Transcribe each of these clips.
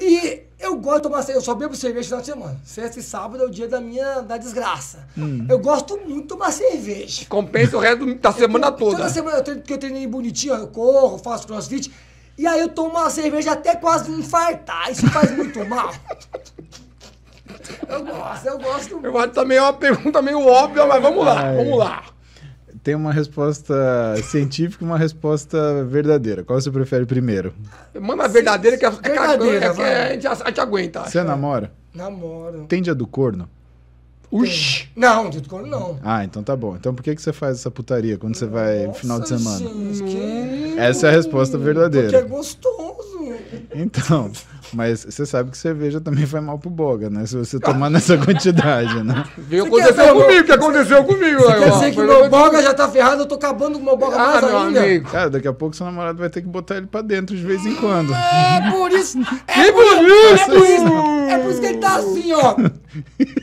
E eu gosto de tomar cerveja, eu só bebo cerveja no final de semana. Sexta e sábado é o dia da minha da desgraça. Hum. Eu gosto muito de tomar cerveja. Compensa o resto da semana toda. Toda semana eu treino, porque eu treinei bonitinho, eu corro, faço crossfit. E aí eu tomo uma cerveja até quase infartar. Isso faz muito mal. Eu gosto, eu gosto muito. Eu acho também é uma pergunta meio óbvia, mas vamos lá, Ai. vamos lá. Tem uma resposta científica e uma resposta verdadeira. Qual você prefere primeiro? Manda a verdadeira que, a, Verdadeira, é que a, gente, a gente aguenta. Você namora? Namoro. Tem dia do corno? Uxi. Não, de corno não. Ah, então tá bom. Então por que, que você faz essa putaria quando você vai no final de semana? gente, que- Essa é a resposta Porque é verdadeira. gostoso. Então, mas você sabe que cerveja também faz mal pro boga, né? Se você tomar nessa quantidade, né? Viu? Você quer Aconteceu comigo, que aconteceu comigo. Quer aí, ó. dizer que meu boga já tá ferrado, eu tô acabando com o meu boga Ah, mais meu ainda. amigo. Cara, daqui a pouco seu namorado vai ter que botar ele pra dentro de vez em quando. É por isso. É Que por, bonito! é por isso. É por isso que ele tá assim, ó.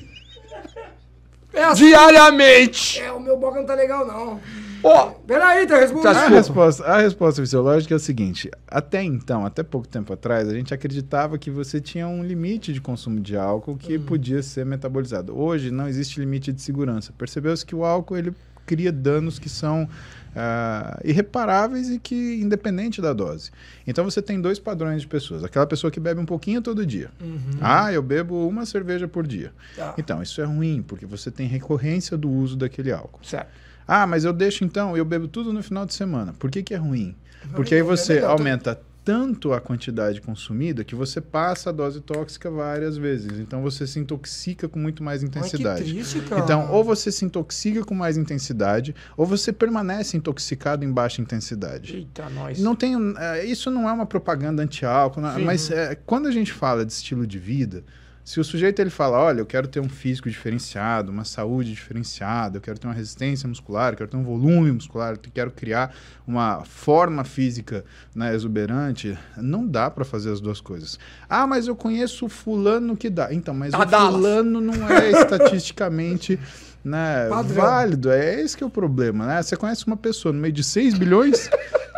É assim. Diariamente. É, o meu boga não tá legal, não. Ó, Peraí, tá respondendo. Tá A Desculpa. resposta, a resposta fisiológica é o seguinte: até então, até pouco tempo atrás, a gente acreditava que você tinha um limite de consumo de álcool que Hum. podia ser metabolizado. Hoje não existe limite de segurança. Percebeu-se que o álcool ele cria danos que são ah, irreparáveis e que independente da dose. Então você tem dois padrões de pessoas: aquela pessoa que bebe um pouquinho todo dia. Ah, eu bebo uma cerveja por dia. Tá. Então isso é ruim porque você tem recorrência do uso daquele álcool. certo. Ah, mas eu deixo então, eu bebo tudo no final de semana. Por que, que é ruim? Porque aí é você legal, aumenta tanto a quantidade consumida que você passa a dose tóxica várias vezes. Então você se intoxica com muito mais Ai, que intensidade. triste, cara. Então, ou você se intoxica com mais intensidade, ou você permanece intoxicado em baixa intensidade. Eita, nós. Não tem, é, isso não é uma propaganda anti-álcool, mas é, quando a gente fala de estilo de vida, se o sujeito ele fala, olha, eu quero ter um físico diferenciado, uma saúde diferenciada, eu quero ter uma resistência muscular, eu quero ter um volume muscular, eu quero criar uma forma física né, exuberante, não dá para fazer as duas coisas. Ah, mas eu conheço o fulano que dá. Então, mas Da o Dallas. fulano não é estatisticamente né, válido. É esse que é o problema, né? Você conhece uma pessoa no meio de 6 bilhões,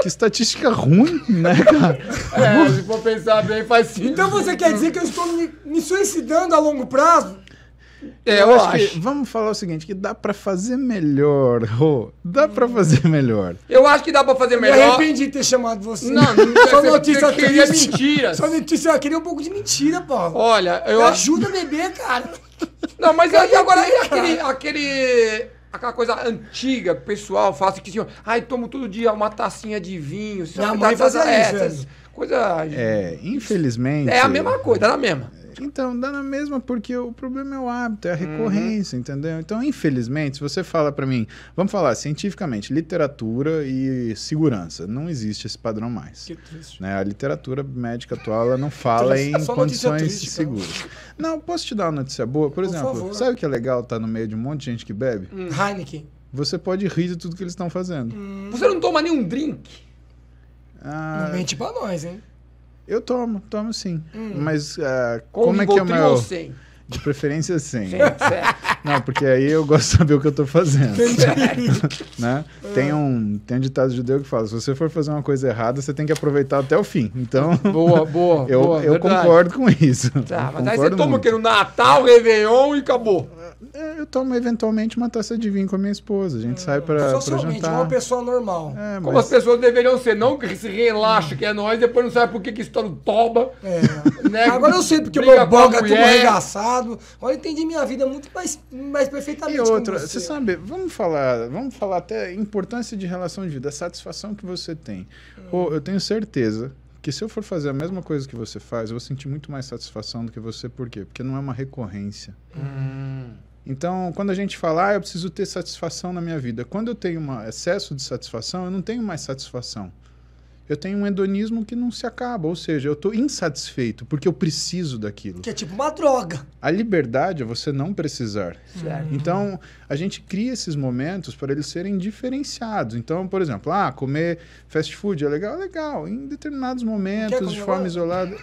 que estatística ruim, né, cara? É, se for pensar bem, faz sim. Então você quer dizer que eu estou me, me suicidando a longo prazo? É, eu, acho, acho. que vamos falar o seguinte, que dá pra fazer melhor, Rô. Dá pra fazer melhor. Eu acho que dá pra fazer Me melhor. arrependi de ter chamado você. Não, não Só notícia você queria triste. mentiras. Só notícia, eu queria um pouco de mentira, Paulo. Olha, eu Me acho. ajuda a beber, cara. Não, mas aí agora aquele, aquele. Aquela coisa antiga, pessoal, faz que assim, ai, tomo todo dia uma tacinha de vinho. Minha mãe fazia é, isso, Coisa. É, infelizmente... É a mesma coisa, é a mesma. Então, dá na mesma porque o problema é o hábito, é a recorrência, entendeu? Então, infelizmente, se você fala pra mim, vamos falar cientificamente, literatura e segurança, não existe esse padrão mais. Que triste. né? A literatura médica atual ela não fala Triste. em condições triste, cara. seguras. Não, posso te dar uma notícia boa? Por, exemplo, favor. sabe o que é legal estar no meio de um monte de gente que bebe? Heineken. Você pode rir de tudo que eles estão fazendo. Você não toma nenhum drink? Ah, Não mente pra nós, hein? eu tomo, tomo sim. Mas ah, Com como é que é o meu... sem? De preferência sim. Certo, certo. Não, porque aí eu gosto de saber o que eu tô fazendo. né? Tem, um, tem um ditado judeu que fala: se você for fazer uma coisa errada, você tem que aproveitar até o fim. Então, Boa, boa. eu, boa, eu verdade. concordo com isso. Tá, mas aí você toma o muito. quê? No Natal, Réveillon e acabou. É, Eu tomo eventualmente uma taça de vinho com a minha esposa. A gente sai pra, pra Socialmente, jantar. uma pessoa normal. É, Como mas- as pessoas deveriam ser, não que se relaxa que é nós, depois não sabe por que que está no toba. É. Né? Agora eu sei porque o meu boga é tudo arregaçado. Agora eu entendi minha vida muito mais, mais perfeitamente. E outra, você. você sabe, vamos falar, vamos falar até a importância de relação de vida, a satisfação que você tem. Pô, eu tenho certeza que se eu for fazer a mesma coisa que você faz, eu vou sentir muito mais satisfação do que você. Por quê? Porque não é uma recorrência. Então, quando a gente fala, ah, eu preciso ter satisfação na minha vida, quando eu tenho um excesso de satisfação, eu não tenho mais satisfação. Eu tenho um hedonismo que não se acaba, ou seja, eu estou insatisfeito porque eu preciso daquilo. Que é tipo uma droga. A liberdade é você não precisar. Certo. Então, a gente cria esses momentos para eles serem diferenciados. Então, por exemplo, ah, comer fast food é legal? É legal. Em determinados momentos, de forma isolada.